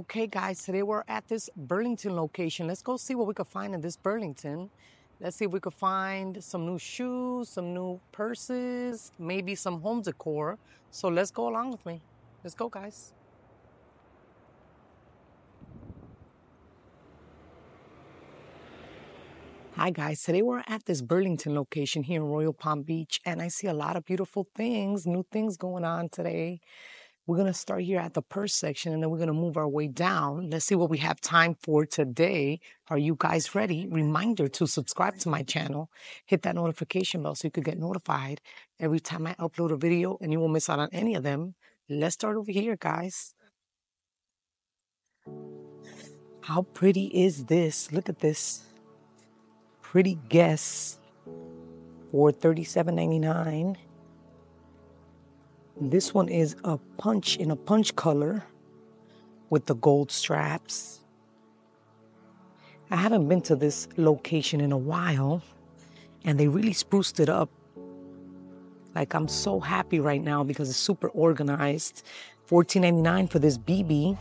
Okay, guys, today we're at this Burlington location. Let's go see what we could find in this Burlington. Let's see if we could find some new shoes, some new purses, maybe some home decor. So let's go along with me. Let's go, guys. Hi, guys. Today we're at this Burlington location here in Royal Palm Beach, and I see a lot of beautiful things, new things going on today. We're going to start here at the purse section and then we're going to move our way down. Let's see what we have time for today. Are you guys ready? Reminder to subscribe to my channel, hit that notification bell so you could get notified every time I upload a video and you won't miss out on any of them. Let's start over here, guys. How pretty is this? Look at this. Pretty Guess for $37.99. This one is a punch in a punch color with the gold straps. I haven't been to this location in a while and they really spruced it up. Like I'm so happy right now because it's super organized. $14.99 for this BB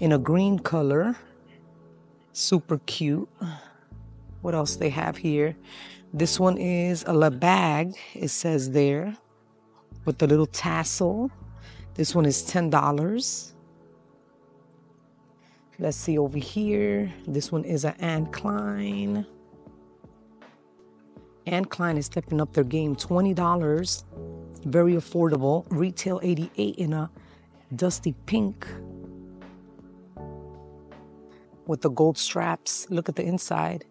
in a green color. Super cute. What else they have here? This one is a La bag, it says there with the little tassel. This one is $10. Let's see over here. This one is an Anne Klein. Anne Klein is stepping up their game. $20. Very affordable. Retail 88 in a dusty pink with the gold straps. Look at the inside.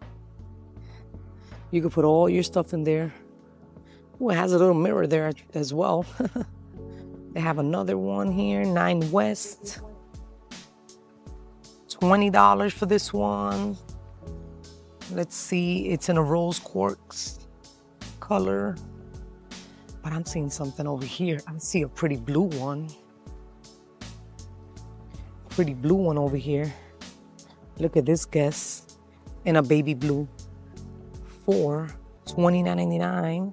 You can put all your stuff in there Oh, it has a little mirror there as well. they have another one here, Nine West. $20 for this one. Let's see, it's in a rose quartz color. But I'm seeing something over here. I see a pretty blue one. Pretty blue one over here. Look at this Guess in a baby blue for $29.99.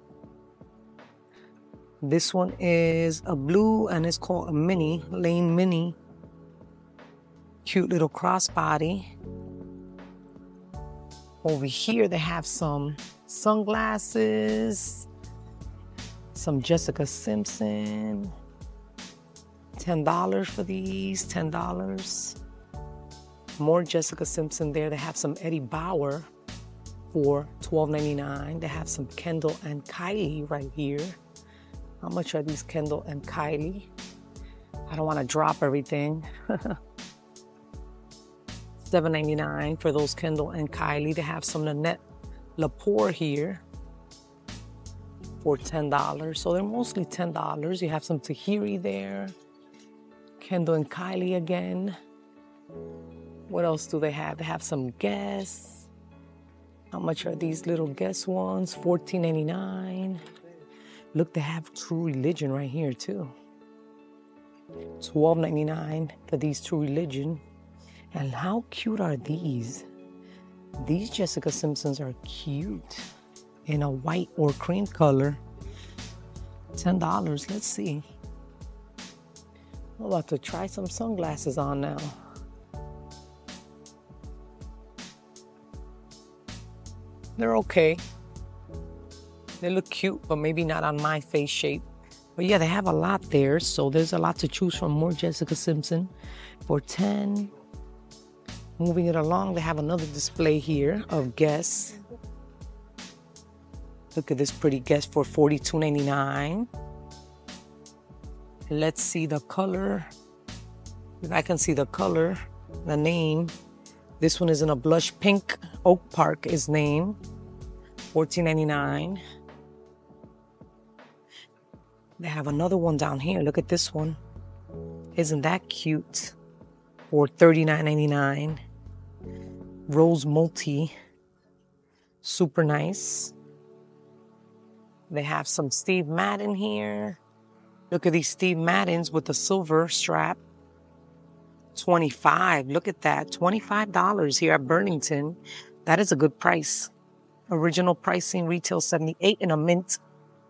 This one is a blue and it's called a mini, Lane Mini. Cute little crossbody. Over here they have some sunglasses, some Jessica Simpson. $10 for these, $10. More Jessica Simpson there. They have some Eddie Bauer for $12.99. They have some Kendall and Kylie right here. How much are these Kendall and Kylie? I don't want to drop everything. $7.99 for those Kendall and Kylie. They have some Nanette Lepore here for $10. So they're mostly $10. You have some Tahari there. Kendall and Kylie again. What else do they have? They have some Guess. How much are these little Guess ones? $14.99. Look, they have True Religion right here too. $12.99 for these True Religion. And how cute are these? These Jessica Simpsons are cute in a white or cream color. $10. Let's see. I'm about to try some sunglasses on now. They're okay. They look cute, but maybe not on my face shape. But yeah, they have a lot there. So there's a lot to choose from. More Jessica Simpson for 10. Moving it along, they have another display here of Guess. Look at this pretty Guess for $42.99. Let's see the color. If I can see the color, the name. This one is in a blush pink. Oak Park is name. $14.99. They have another one down here. Look at this one. Isn't that cute? For $39.99. Rose Multi. Super nice. They have some Steve Madden here. Look at these Steve Maddens with the silver strap. 25. Look at that. $25 here at Burlington. That is a good price. Original pricing retail 78 in a mint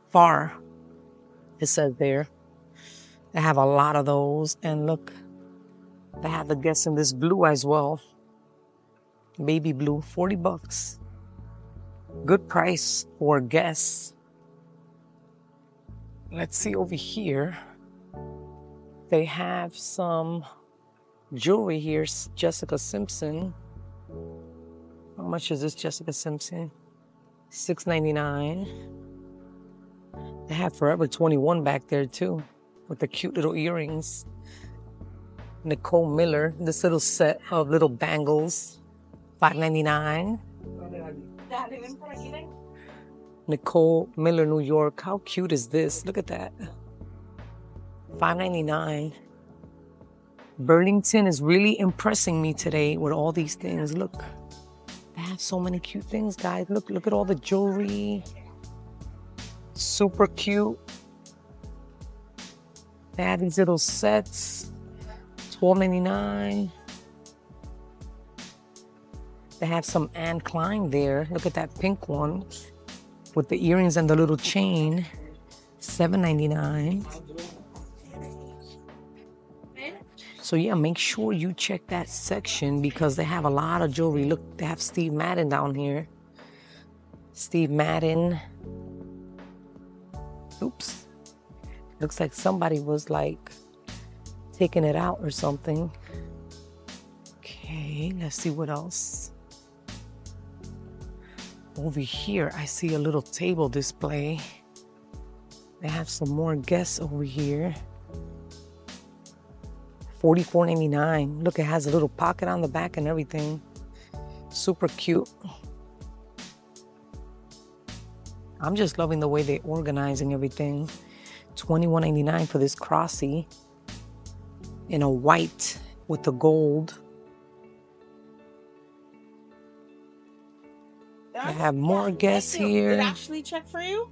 far it says there. They have a lot of those. And look, They have the Guess in this blue as well. Baby blue, 40 bucks. Good price for Guess. Let's see over here. They have some jewelry here. Jessica Simpson. How much is this Jessica Simpson? Six ninety nine. They have Forever 21 back there too, with the cute little earrings. Nicole Miller, this little set of little bangles, five ninety nine. Nicole Miller, New York. How cute is this? Look at that. Five ninety nine. Burlington is really impressing me today with all these things. Look, they have so many cute things, guys. Look, look at all the jewelry. Super cute. They have these little sets. $12.99. They have some Anne Klein there. Look at that pink one with the earrings and the little chain. $7.99. So yeah, make sure you check that section because they have a lot of jewelry. Look, they have Steve Madden down here. Steve Madden. Oops. Looks like somebody was like taking it out or something. Okay, let's see what else. Over here, I see a little table display. They have some more guests over here. $44.99. Look, it has a little pocket on the back and everything. Super cute. I'm just loving the way they're organizing everything. $21.99 for this crossy in a white with the gold. I have more guests here. Did Ashley check for you?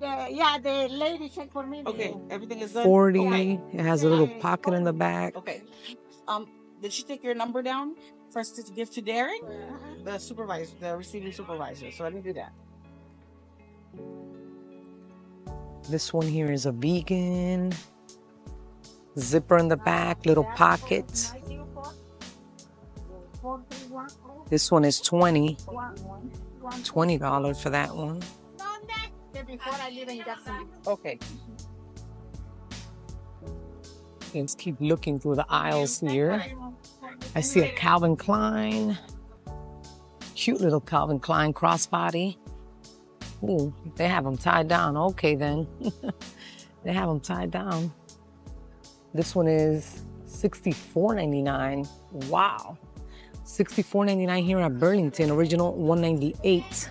The, yeah, the lady checked for me. Okay, everything is done. 40. Okay. It has a little pocket in the back. Okay. Um, did she take your number down for us to give to Derek, the supervisor, the receiving supervisor? So let me do that. This one here is a vegan. Zipper in the back, little pocket. This one is 20 $20 for that one. Okay. Let's keep looking through the aisles here. I see a Calvin Klein. Cute little Calvin Klein crossbody. Ooh, they have them tied down. Okay, then. they have them tied down. This one is $64.99. Wow. $64.99 here at Burlington. Original 198.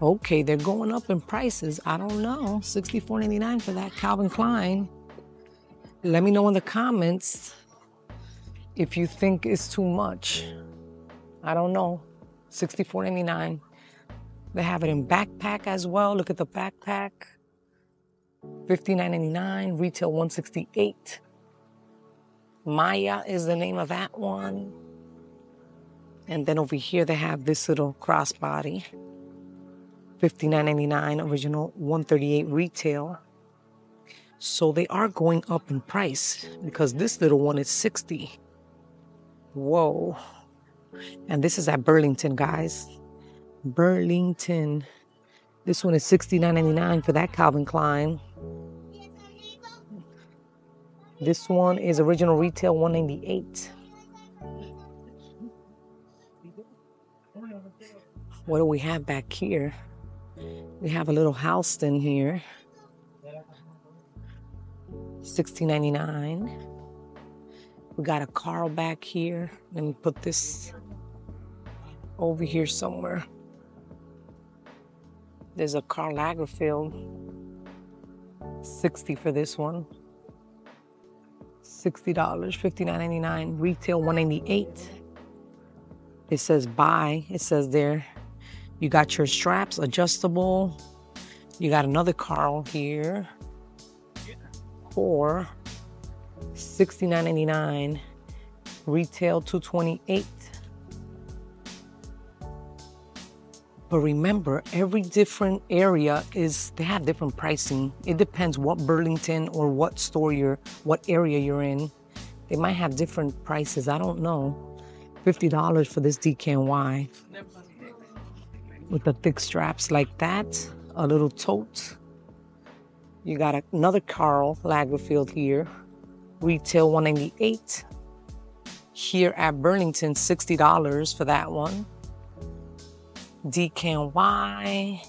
Okay, they're going up in prices. I don't know. $64.99 for that Calvin Klein. Let me know in the comments if you think it's too much. I don't know. $64.99. They have it in backpack as well. Look at the backpack. $59.99. Retail 168 Maya is the name of that one. And then over here they have this little crossbody. $59.99 original, 138 retail. So they are going up in price because this little one is 60. Whoa. And this is at Burlington, guys. Burlington. This one is $69.99 for that Calvin Klein. This one is original retail 198. What do we have back here? We have a little Halston here. 16.99. We got a Karl back here. Let me put this over here somewhere. There's a Karl Lagerfeld. 60 for this one. $60, $59.99, retail 198 It says buy. It says there you got your straps adjustable. You got another Karl here for $69.99, retail 228 But remember, every different area is they have different pricing. It depends what Burlington or what store you're, what area you're in. They might have different prices. I don't know. $50 for this DKNY with the thick straps like that. A little tote. You got another Karl Lagerfeld here. Retail 198 Here at Burlington, $60 for that one. DKNY.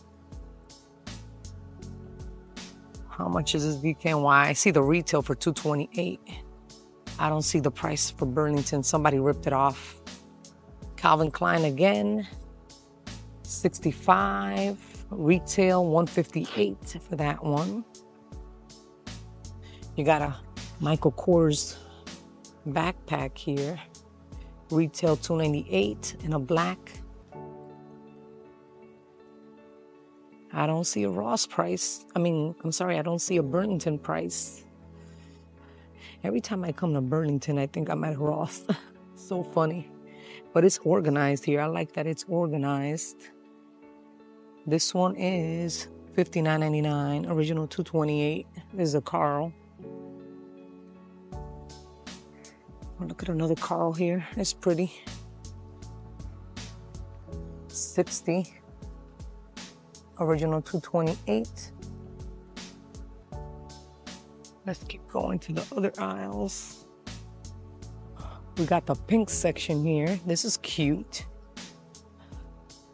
How much is this DKNY? I see the retail for 228. I don't see the price for Burlington. Somebody ripped it off. Calvin Klein again. 65. Retail 158 for that one. You got a Michael Kors backpack here. Retail 298 in a black. I don't see a Ross price. I mean, I'm sorry, I don't see a Burlington price. Every time I come to Burlington, I think I'm at Ross. so funny. But it's organized here. I like that it's organized. This one is $59.99, original 228 This is a Karl. Oh, look at another Karl here. It's pretty. 60 original 228 let's keep going to the other aisles. We got the pink section here. This is cute.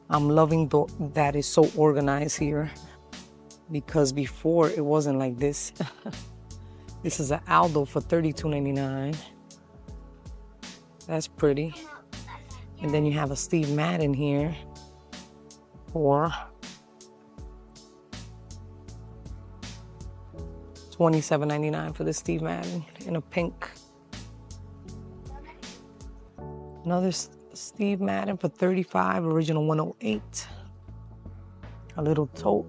I'm loving the, that is so organized here because before it wasn't like this. This is an aldo for 32.99 that's pretty. And then you have a steve madden here for 27.99 for the Steve Madden in a pink. Another Steve Madden for 35, original 108. A little tote.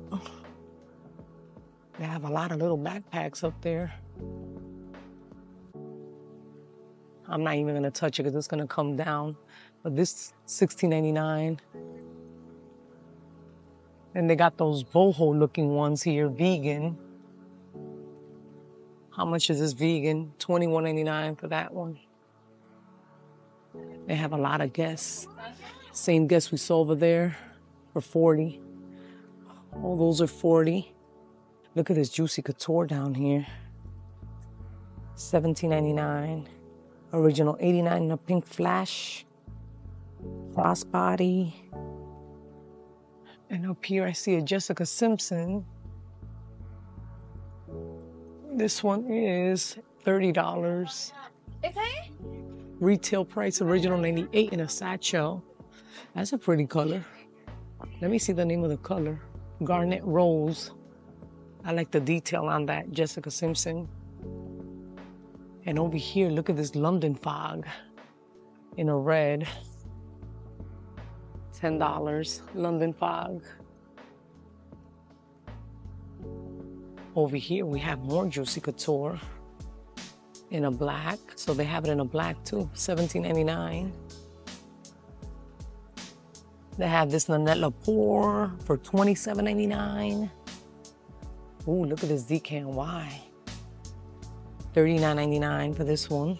They have a lot of little backpacks up there. I'm not even gonna touch it because it's gonna come down. But this 16.99. And they got those boho looking ones here, vegan. How much is this vegan? $21.99 for that one. They have a lot of guests. Same guests we saw over there for 40. All those are 40. Look at this Juicy Couture down here. $17.99. Original 89 in a pink flash. Crossbody. And up here I see a Jessica Simpson. This one is $30. Okay. Retail price original 98 in a satchel. That's a pretty color. Let me see the name of the color. Garnet Rose. I like the detail on that. Jessica Simpson. And over here, look at this London fog in a red. $10. London fog. Over here, we have more Juicy Couture in a black. So they have it in a black too, $17.99. They have this Nanette Lepore for $27.99. Ooh, look at this DKNY. $39.99 for this one.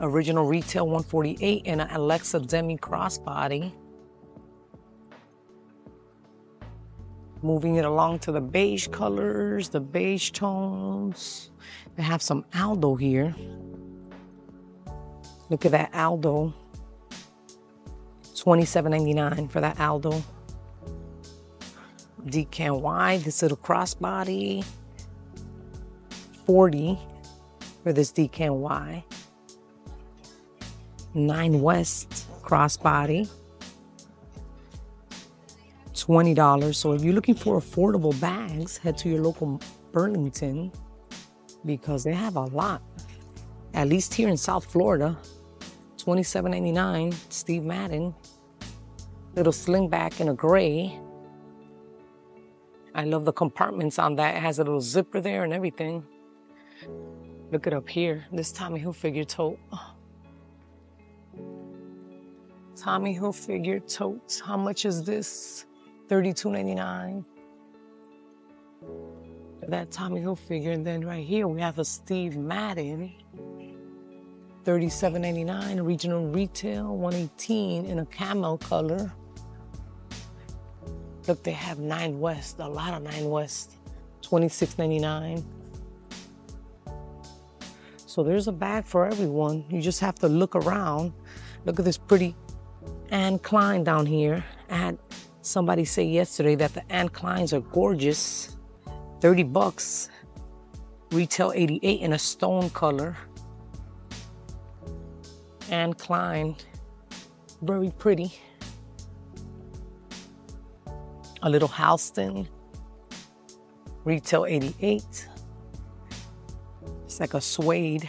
Original retail 148 and an Alexa Demi crossbody. Moving it along to the beige colors, the beige tones. They have some Aldo here. Look at that Aldo. $27.99 for that Aldo. DKNY, this little crossbody. 40 for this DKNY. Nine West crossbody. $20. So if you're looking for affordable bags, head to your local Burlington because they have a lot. At least here in South Florida. $27.99, Steve Madden. Little slingback in a gray. I love the compartments on that. It has a little zipper there and everything. Look it up here. This Tommy Hilfiger tote. Tommy Hilfiger totes. How much is this? $32.99. that Tommy Hilfiger. And then right here we have a Steve Madden. $37.99 regional retail 118 in a camel color look they have nine west a lot of nine west 26.99 so there's a bag for everyone you just have to look around look at this pretty Anne Klein down here had somebody say yesterday that the Anne Kleins are gorgeous 30 bucks retail 88 in a stone color Anne Klein. Very pretty. A little Halston. Retail 88. It's like a suede.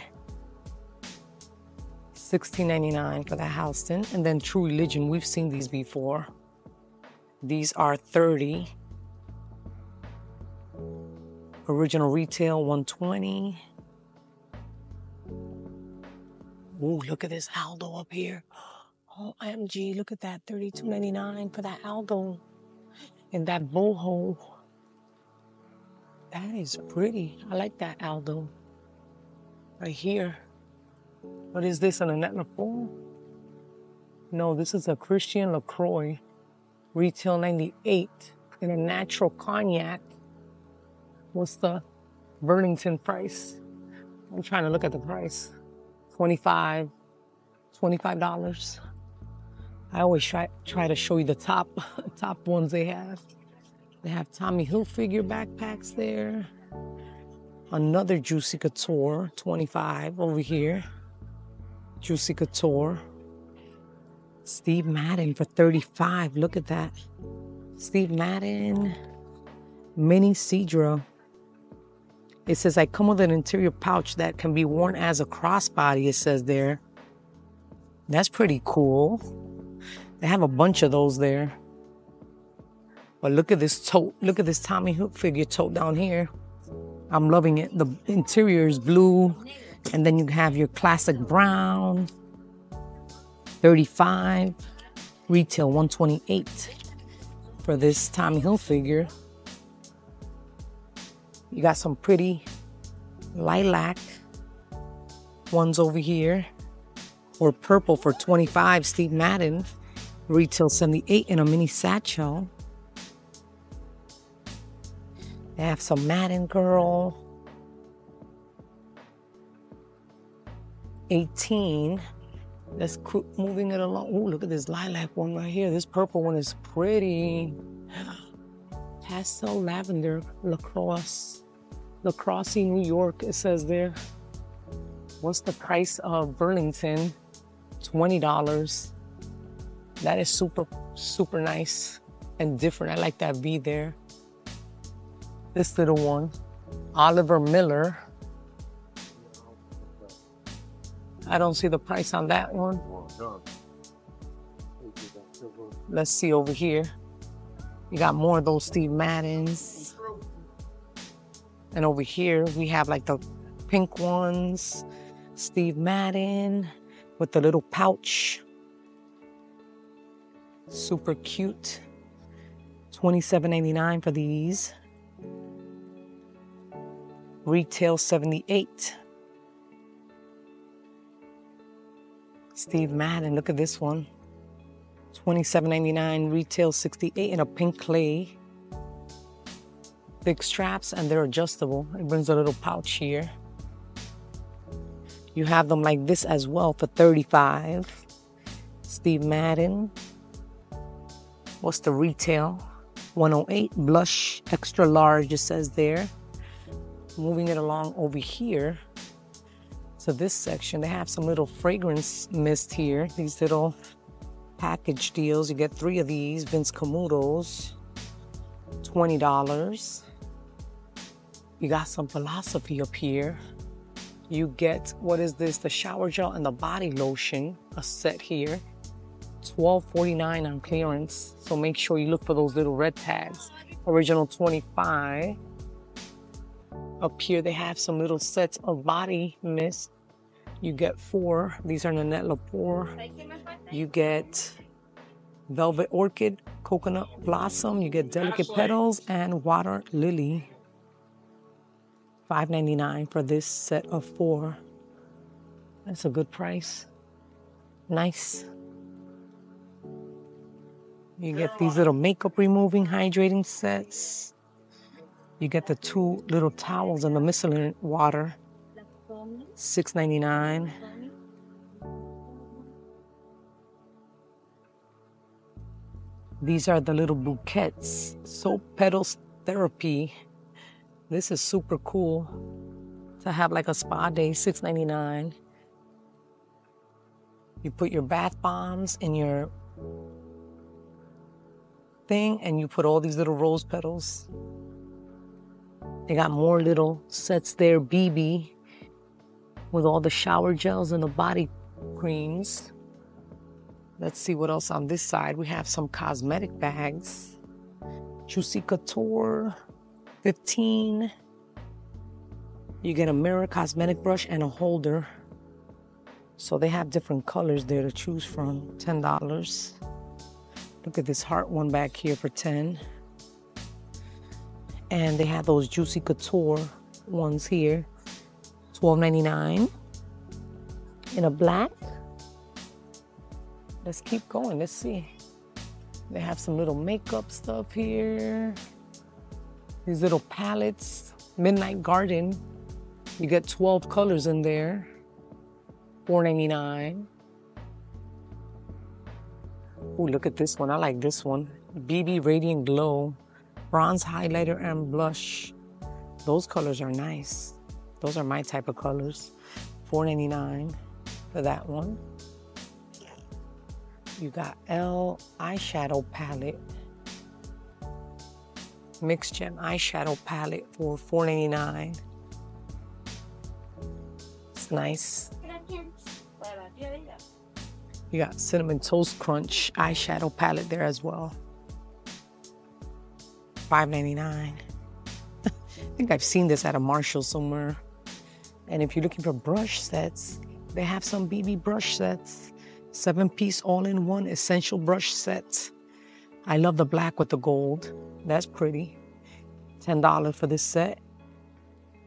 16.99 for the Halston. And then True Religion, we've seen these before. These are 30. Original retail 120. Ooh, look at this Aldo up here. Oh, OMG, look at that. $32.99 for that Aldo. And that boho. That is pretty. I like that Aldo. Right here. What is this, an Annette Lefort? No, this is a Christian LaCroix. Retail 98 in a natural cognac. What's the Burlington price? I'm trying to look at the price. 25 $25. I always try try to show you the top top ones they have. They have Tommy Hilfiger backpacks there. Another Juicy Couture, 25 over here. Juicy Couture. Steve Madden for 35. Look at that. Steve Madden. Mini Cedra. It says, I come with an interior pouch that can be worn as a crossbody, it says there. That's pretty cool. They have a bunch of those there. But look at this tote. Look at this Tommy Hilfiger tote down here. I'm loving it. The interior is blue. And then you have your classic brown. 35. Retail 128 for this Tommy Hilfiger. You got some pretty lilac ones over here. Or purple for 25, Steve Madden. Retail 78 in a mini satchel. They have some Madden Girl. 18. Keep moving it along. Oh, look at this lilac one right here. This purple one is pretty. Pastel lavender lacrosse. Lacrosse, New York, it says there. What's the price of Burlington? $20. That is super, super nice and different. I like that V there. This little one, Oliver Miller. I don't see the price on that one. Let's see over here. You got more of those Steve Maddens. And over here, we have like the pink ones, Steve Madden with the little pouch. Super cute. $27.89 for these. Retail 78. Steve Madden, look at this one. $27.99, retail 68 in a pink clay. Big straps and they're adjustable. It brings a little pouch here. You have them like this as well for 35. Steve Madden. What's the retail? 108 blush extra large it says there. Moving it along over here to this section, they have some little fragrance mist here. These little package deals. You get three of these, Vince Camutos, $20. You got some philosophy up here. You get, what is this? The shower gel and the body lotion, a set here. $12.49 on clearance. So make sure you look for those little red tags. Original 25. Up here they have some little sets of body mist. You get four. These are Nanette Lepore. You get Velvet Orchid, Coconut Blossom. You get Delicate Petals and Water Lily. $5.99 for this set of four. That's a good price. Nice. You get these little makeup removing hydrating sets. You get the two little towels and the micellar water. $6.99. These are the little bouquets. Soap petals therapy. This is super cool to have like a spa day, $6.99. You put your bath bombs in your thing and you put all these little rose petals. They got more little sets there, BB, with all the shower gels and the body creams. Let's see what else on this side. We have some cosmetic bags. Juicy Couture, 15. You get a mirror cosmetic brush and a holder. So they have different colors there to choose from. $10. Look at this heart one back here for 10. And they have those Juicy Couture ones here. $12.99 in a black. Let's keep going. Let's see. They have some little makeup stuff here. These little palettes. Midnight Garden. You get 12 colors in there. $4.99. Oh, look at this one. I like this one. BB Radiant Glow. Bronze highlighter and blush. Those colors are nice. Those are my type of colors. $4.99 for that one. You got L eyeshadow palette. Mixed Gem eyeshadow palette for $4.99. It's nice. You got Cinnamon Toast Crunch eyeshadow palette there as well. $5.99. I think I've seen this at a Marshall somewhere. And if you're looking for brush sets, they have some BB brush sets. Seven piece all in one essential brush set. I love the black with the gold. That's pretty. $10 for this set.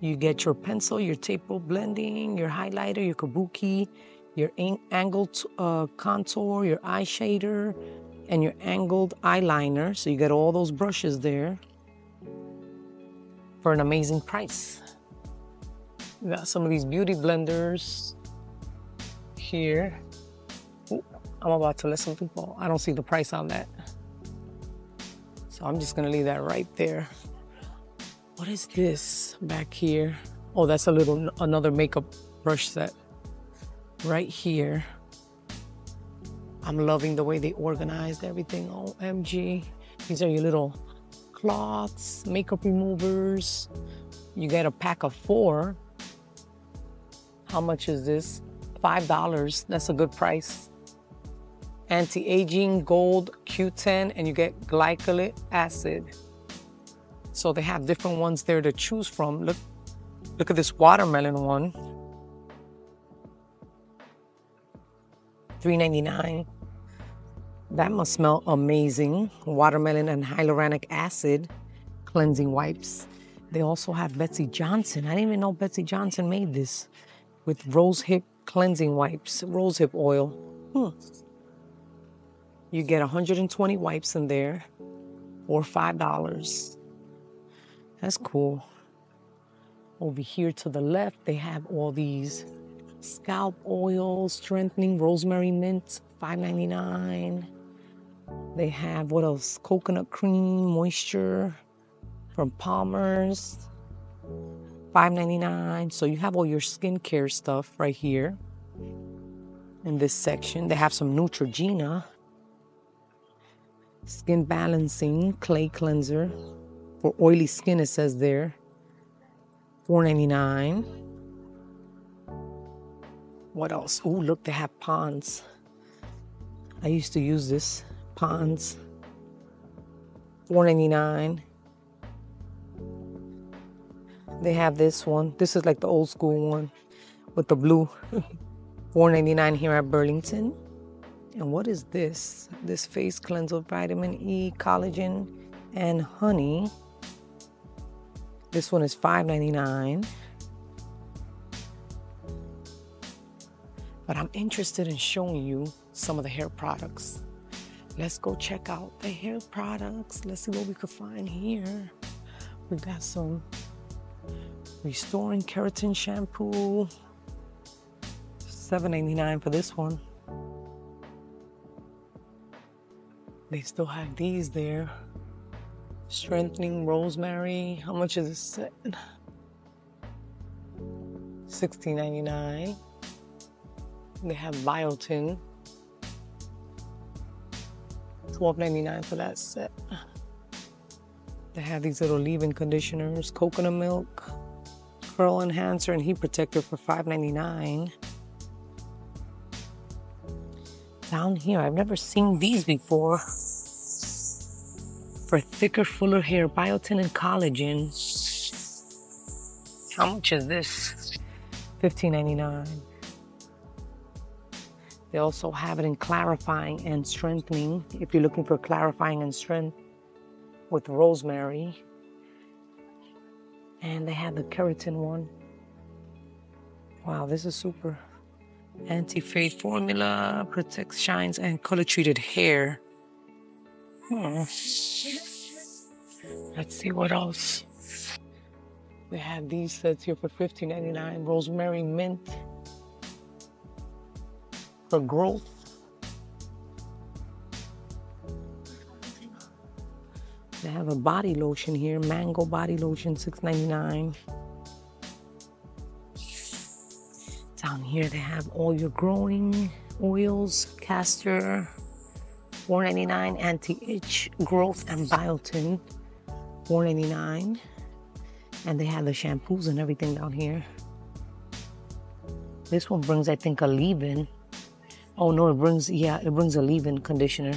You get your pencil, your taper blending, your highlighter, your kabuki, your angled uh, contour, your eye shader, and your angled eyeliner. So you get all those brushes there for an amazing price. We got some of these beauty blenders here. Ooh, I'm about to let something fall. I don't see the price on that. So I'm just gonna leave that right there. What is this back here? Oh, that's a little, another makeup brush set right here. I'm loving the way they organized everything. OMG. These are your little cloths, makeup removers. You get a pack of four. How much is this? $5. That's a good price. Anti-aging gold Q10 and you get glycolic acid. So they have different ones there to choose from. Look, look at this watermelon one. $3.99. That must smell amazing. Watermelon and hyaluronic acid cleansing wipes. They also have Betsey Johnson. I didn't even know Betsey Johnson made this with rose hip cleansing wipes, rose hip oil. Hmm. You get 120 wipes in there or $5. That's cool. Over here to the left, they have all these scalp oil, strengthening, rosemary mint, $5.99. They have what else? Coconut cream, moisture from Palmer's, $5.99. So you have all your skincare stuff right here in this section. They have some Neutrogena skin balancing clay cleanser for oily skin. It says there, $4.99. What else? Oh, look, they have Pond's. I used to use this Pond's. $4.99. They have this one. This is like the old school one with the blue. $4.99 here at Burlington. And what is this? This face cleanser, vitamin E, collagen, and honey. This one is $5.99. But I'm interested in showing you some of the hair products. Let's go check out the hair products. Let's see what we could find here. We got some restoring keratin shampoo. $7.99 for this one. They still have these there. Strengthening rosemary. How much is this set? $16.99. They have biotin. $12.99 for that set. They have these little leave-in conditioners, coconut milk, curl enhancer, and heat protector for $5.99. Down here, I've never seen these before. For thicker, fuller hair, biotin and collagen. How much is this? $15.99. They also have it in clarifying and strengthening if you're looking for clarifying and strength with rosemary. And they had the keratin one. Wow, this is super. Anti fade formula protects shines and color treated hair. Hmm. Let's see what else. They have these sets here for $15.99. Rosemary mint for growth. They have a body lotion here, mango body lotion, $6.99. Down here they have all your growing oils, castor, $4.99, anti-itch, growth, and biotin, $4.99. And they have the shampoos and everything down here. This one brings, I think, a leave-in. Oh no, it brings yeah, it brings a leave-in conditioner.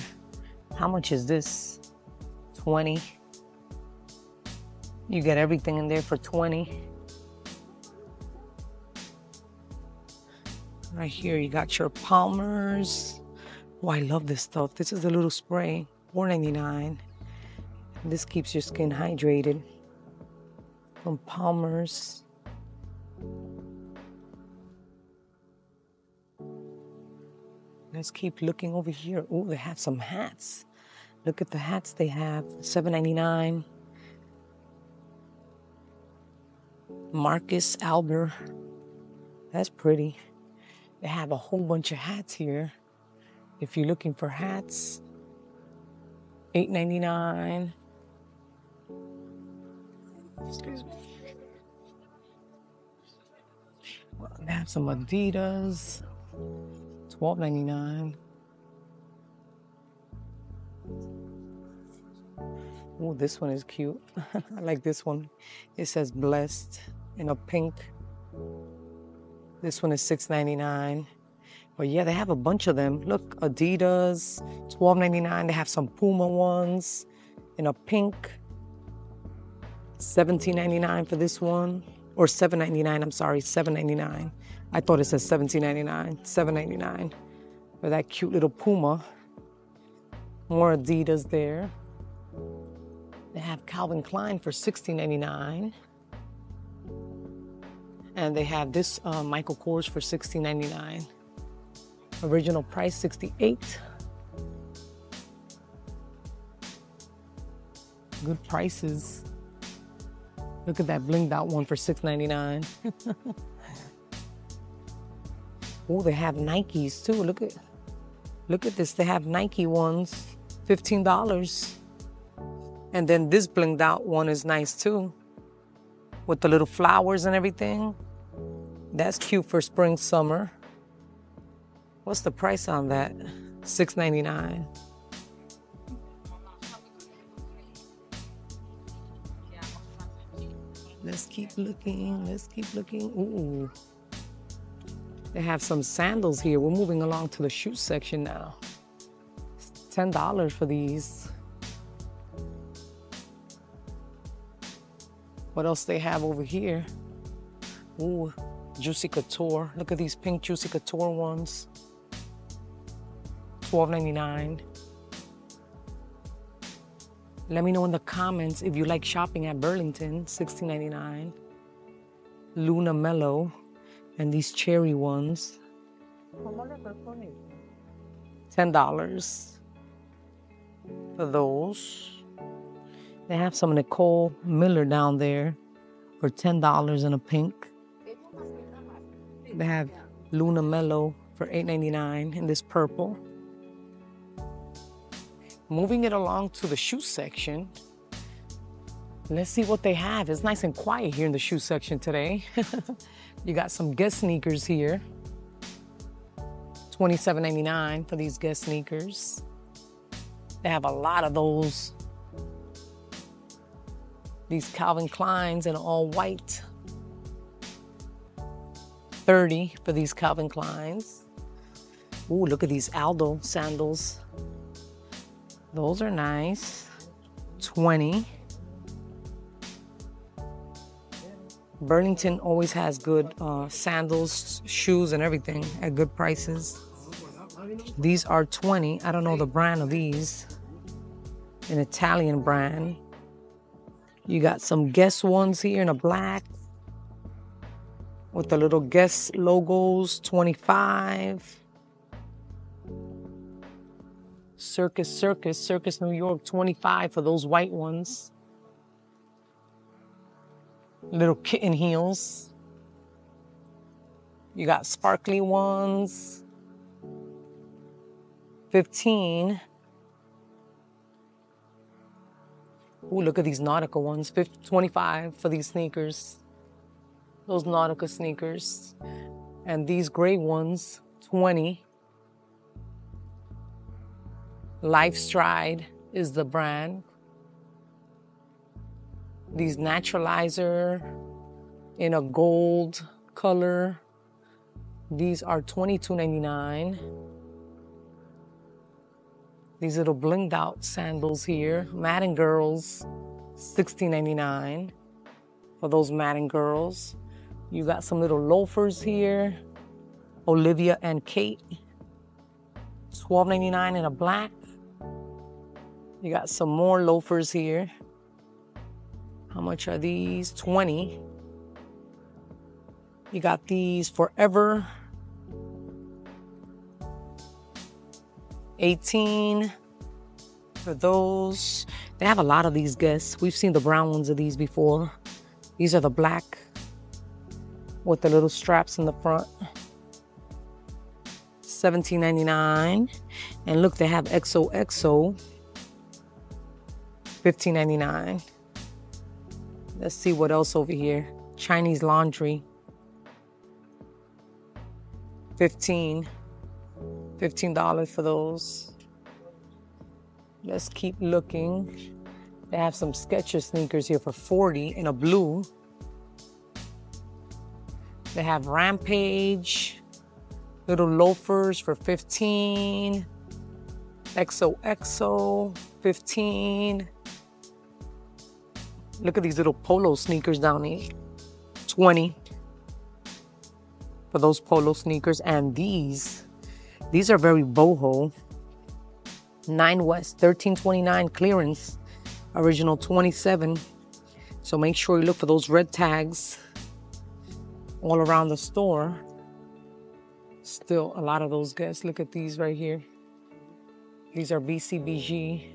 How much is this? 20. You get everything in there for 20. Right here, you got your Palmer's. Oh, I love this stuff. This is a little spray, $4.99. This keeps your skin hydrated. From Palmer's. Let's keep looking over here. Oh, they have some hats. Look at the hats they have. $7.99. Marcus Albert. That's pretty. They have a whole bunch of hats here. If you're looking for hats, $8.99. Excuse me. Well, they have some Adidas. $12.99. Oh, this one is cute. I like this one. It says blessed in a pink. This one is $6.99. But yeah, they have a bunch of them. Look, Adidas, $12.99. They have some Puma ones in a pink. $17.99 for this one. Or $7.99, I'm sorry, $7.99. I thought it said $17.99, $7.99 for that cute little Puma. More Adidas there. They have Calvin Klein for $16.99. And they have this uh, Michael Kors for $16.99. Original price 68 Good prices. Look at that blinged out one for $6.99. oh, they have Nikes too. Look at look at this. They have Nike ones, $15. And then this blinged out one is nice too. With the little flowers and everything. That's cute for spring, summer. What's the price on that? $6.99. Let's keep looking. Let's keep looking. Ooh. They have some sandals here. We're moving along to the shoe section now. It's $10 for these. What else they have over here? Ooh, Juicy Couture. Look at these pink Juicy Couture ones. $12.99. Let me know in the comments if you like shopping at Burlington, $16.99. Luna Mellow and these cherry ones, $10 for those. They have some Nicole Miller down there for $10 in a pink. They have Luna Mellow for $8.99 in this purple. Moving it along to the shoe section. Let's see what they have. It's nice and quiet here in the shoe section today. you got some Guess sneakers here. $27.99 for these Guess sneakers. They have a lot of those. These Calvin Kleins in all white. 30 for these Calvin Kleins. Ooh, look at these Aldo sandals. Those are nice. 20. Burlington always has good uh, sandals, shoes, and everything at good prices. These are 20. I don't know the brand of these. An Italian brand. You got some Guess ones here in a black with the little Guess logos, 25. Circus Circus, Circus New York, 25 for those white ones. Little kitten heels. You got sparkly ones. 15. Ooh, look at these Nautica ones. 50, 25 for these sneakers. Those Nautica sneakers. And these gray ones, 20. Life Stride is the brand. These naturalizer in a gold color. These are $22.99. These little blinged out sandals here. Madden Girls, $16.99 for those Madden Girls. You got some little loafers here. Olivia and Kate, $12.99 in a black. You got some more loafers here. How much are these? 20. You got these forever. 18 for those. They have a lot of these Guess. We've seen the brown ones of these before. These are the black with the little straps in the front. $17.99. And look, they have XOXO $15.99. Let's see what else over here. Chinese laundry. 15 $15 for those. Let's keep looking. They have some Skechers sneakers here for 40 in a blue. They have Rampage, little loafers for 15. XOXO, 15. Look at these little polo sneakers down here. 20 for those polo sneakers. And these, these are very boho. 9 West, 1329 clearance. Original 27. So make sure you look for those red tags all around the store. Still a lot of those guys. Look at these right here. These are BCBG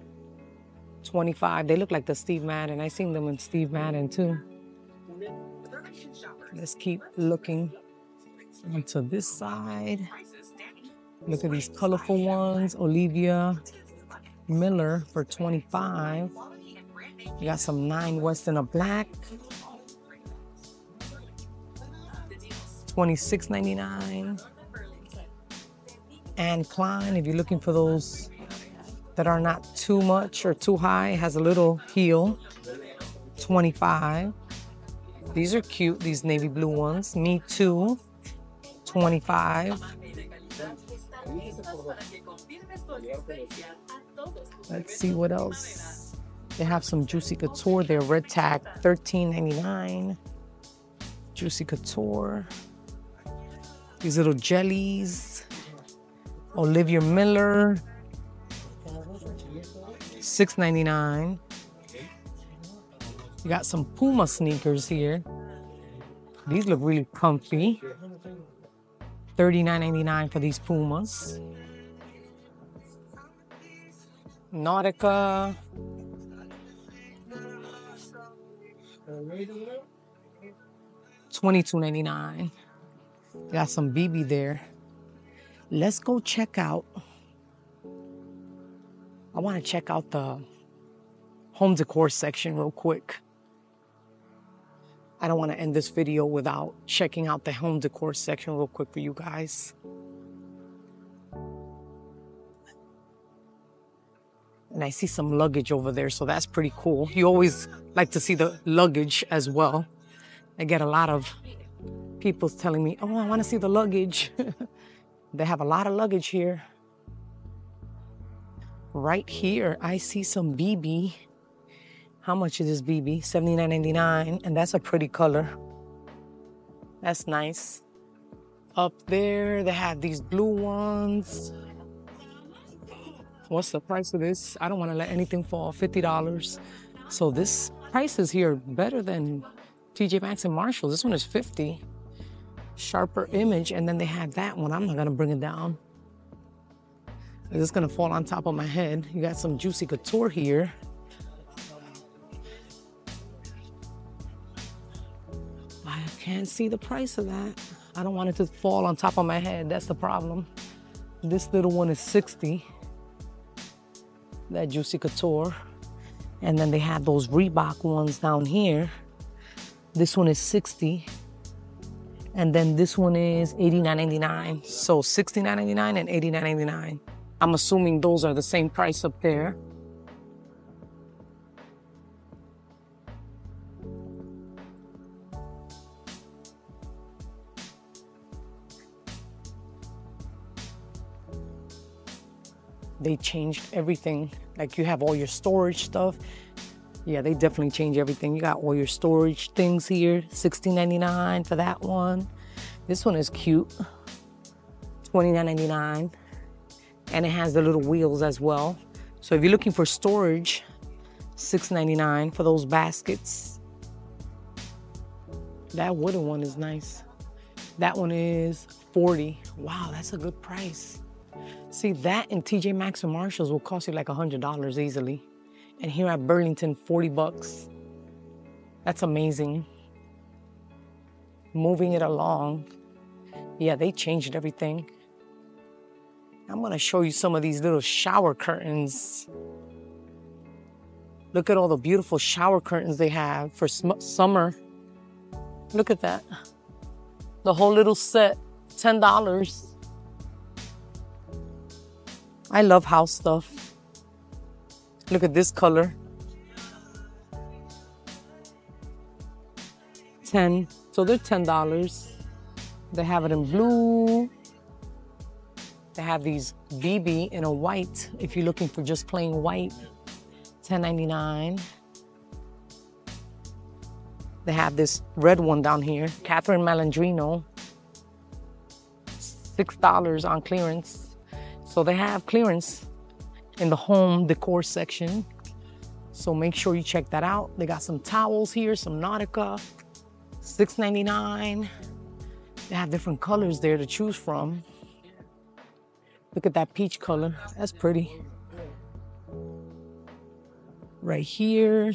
25. They look like the Steve Madden. I seen them in Steve Madden too. Let's keep looking onto this side. Look at these colorful ones. Olivia Miller for 25. You got some nine West in a black. 26.99. Anne Klein, if you're looking for those that are not too much or too high. Has a little heel, 25. These are cute, these navy blue ones. Me too, 25. Let's see what else. They have some Juicy Couture there, red tag, $13.99. Juicy Couture. These little jellies. Olivia Miller, $6.99. You got some Puma sneakers here. These look really comfy. $39.99 for these Pumas. Nautica. Twenty-two ninety-nine. Got some bebe there. Let's go check out. I want to check out the home decor section real quick. I don't want to end this video without checking out the home decor section real quick for you guys. And I see some luggage over there, so that's pretty cool. You always like to see the luggage as well. I get a lot of people telling me, oh, I want to see the luggage. they have a lot of luggage here. Right here, I see some bebe. How much is this bebe? $79.99, and that's a pretty color. That's nice. Up there, they have these blue ones. What's the price of this? I don't want to let anything fall. $50. So this price is here better than TJ Maxx and Marshall. This one is 50 Sharper image. And then they have that one. I'm not to bring it down. It's just to fall on top of my head. You got some Juicy Couture here. Can't see the price of that. I don't want it to fall on top of my head. That's the problem. This little one is 60 that Juicy Couture. And then they have those Reebok ones down here. This one is 60. And then this one is 89.99. So 69.99 and 89.99. I'm assuming those are the same price up there. They changed everything. Like you have all your storage stuff. Yeah, they definitely changed everything. You got all your storage things here. $16.99 for that one. This one is cute. $29.99. And it has the little wheels as well. So if you're looking for storage, $6.99 for those baskets. That wooden one is nice. That one is 40. Wow, that's a good price. See, that in TJ Maxx and Marshalls will cost you like $100 easily. And here at Burlington, 40 bucks. That's amazing. Moving it along. Yeah, they changed everything. I'm gonna show you some of these little shower curtains. Look at all the beautiful shower curtains they have for summer. Look at that. The whole little set, $10. I love house stuff. Look at this color. 10. So they're $10. They have it in blue. They have these BB in a white if you're looking for just plain white. $10.99. They have this red one down here, Catherine Malandrino. $6 on clearance. So they have clearance in the home decor section. So make sure you check that out. They got some towels here, some Nautica, $6.99. They have different colors there to choose from. Look at that peach color. That's pretty. Right here,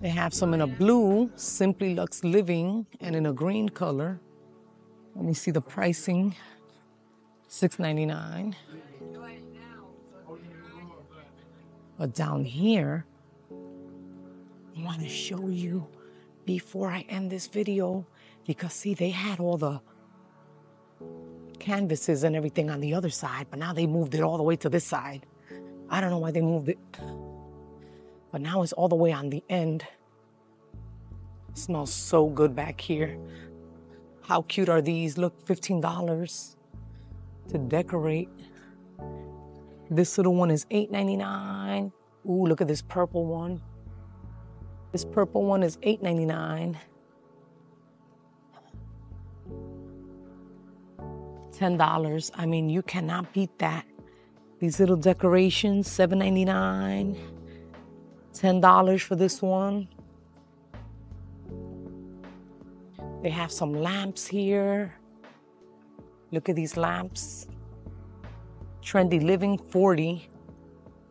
they have some in a blue, Simply Lux Living, and in a green color. Let me see the pricing. $6.99. But down here, I want to show you before I end this video because see, they had all the canvases and everything on the other side, but now they moved it all the way to this side. I don't know why they moved it, but now it's all the way on the end. It smells so good back here. How cute are these? Look, $15 to decorate. This little one is $8.99. Ooh, look at this purple one. This purple one is $8.99. $10. I mean, you cannot beat that. These little decorations, $7.99. $10 for this one. They have some lamps here. Look at these lamps. Trendy Living 40.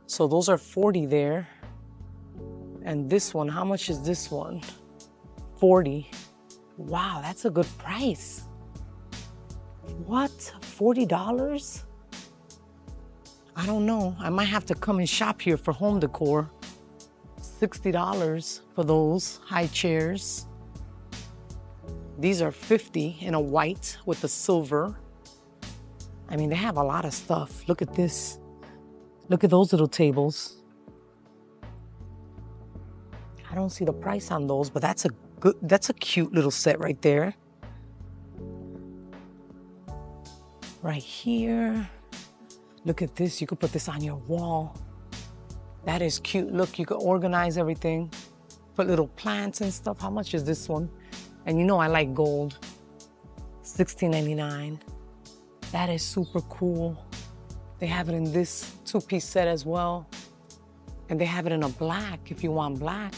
So those are 40 there. And this one, how much is this one? 40. Wow, that's a good price. What? $40? I don't know. I might have to come and shop here for home decor. $60 for those high chairs. These are 50 in a white with the silver. I mean, they have a lot of stuff. Look at this. Look at those little tables. I don't see the price on those, but that's a good that's a cute little set right there. Right here. Look at this. You could put this on your wall. That is cute. Look, you could organize everything. Put little plants and stuff. How much is this one? And you know I like gold. $16.99. That is super cool. They have it in this two-piece set as well. And they have it in a black if you want black.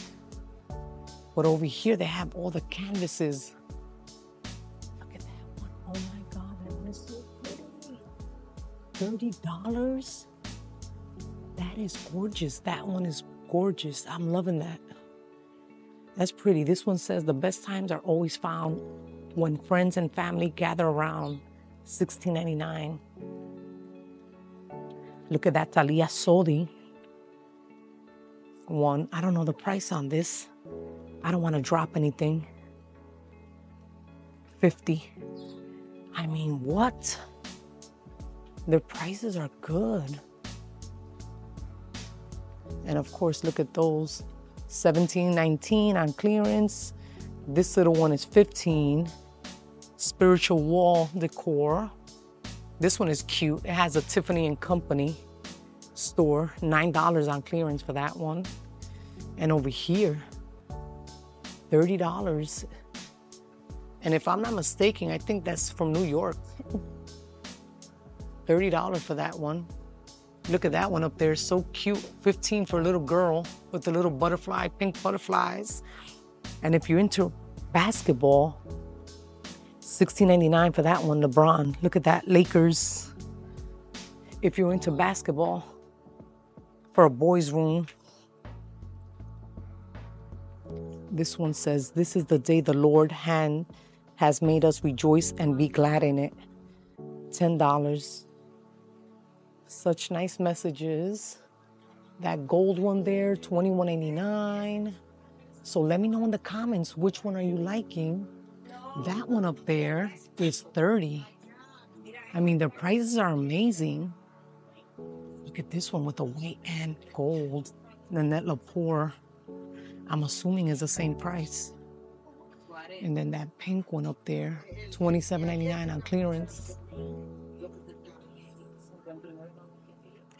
But over here they have all the canvases. Look at that one. Oh my God, that one is so pretty. $30? That is gorgeous. That one is gorgeous. I'm loving that. That's pretty. This one says the best times are always found when friends and family gather around. $16.99. Look at that Thalia Sodi one. I don't know the price on this. I don't want to drop anything. 50. I mean, what? Their prices are good. And of course, look at those 17, 19 on clearance. This little one is 15. Spiritual wall decor. This one is cute. It has a Tiffany and Company store. $9 on clearance for that one. And over here, $30. And if I'm not mistaken, I think that's from New York. $30 for that one. Look at that one up there, so cute. 15 for a little girl with the little butterfly, pink butterflies. And if you're into basketball, $16.99 for that one, LeBron. Look at that, Lakers. If you're into basketball, for a boys' room, this one says, This is the day the Lord hand has made us rejoice and be glad in it. $10. Such nice messages. That gold one there, $21.89. So let me know in the comments which one are you liking. That one up there is 30. I mean, the prices are amazing. Look at this one with the white and gold. Nanette Lepore. I'm assuming is the same price. And then that pink one up there, $27.99 on clearance.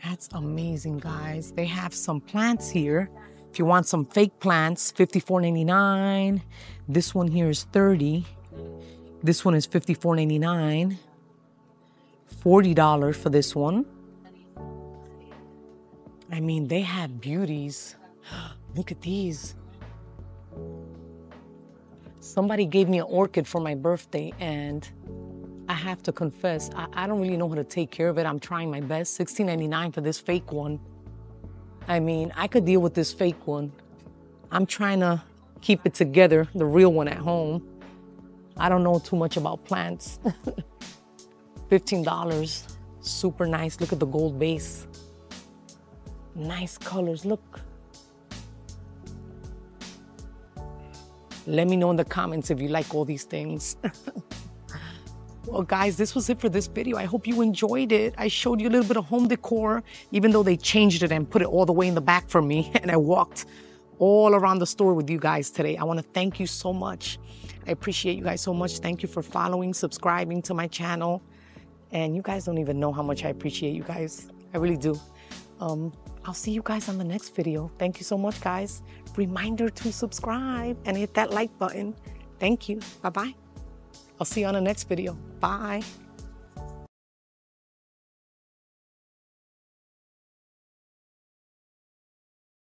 That's amazing, guys. They have some plants here. If you want some fake plants, $54.99. This one here is 30. This one is $54.99. $40 for this one. I mean, they have beauties. Look at these. Somebody gave me an orchid for my birthday, and I have to confess, I, I don't really know how to take care of it. I'm trying my best. $16.99 for this fake one. I mean, I could deal with this fake one. I'm trying to keep it together, the real one at home. I don't know too much about plants. $15, super nice. Look at the gold base. Nice colors, look. Let me know in the comments if you like all these things. well, guys, this was it for this video. I hope you enjoyed it. I showed you a little bit of home decor, even though they changed it and put it all the way in the back for me. And I walked all around the store with you guys today. I want to thank you so much. I appreciate you guys so much. Thank you for following, subscribing to my channel. And you guys don't even know how much I appreciate you guys. I really do. Um, I'll see you guys on the next video. Thank you so much, guys. Reminder to subscribe and hit that like button. Thank you. Bye bye. I'll see you on the next video. Bye.